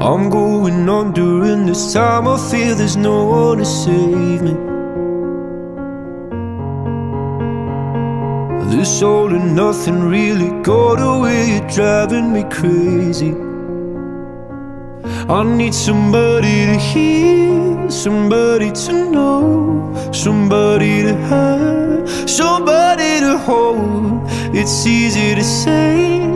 I'm going on during this time. I feel there's no one to save me. This all and nothing really got away, you're driving me crazy. I need somebody to hear, somebody to know, somebody to have, somebody to hold. It's easy to say,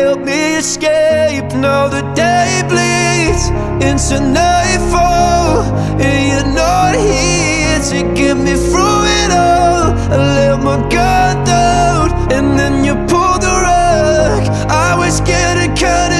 help me escape. Now the day bleeds into nightfall, and you're not here to get me through it all. I let my guard down, and then you pulled the rug. I was getting kinda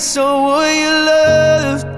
so what you loved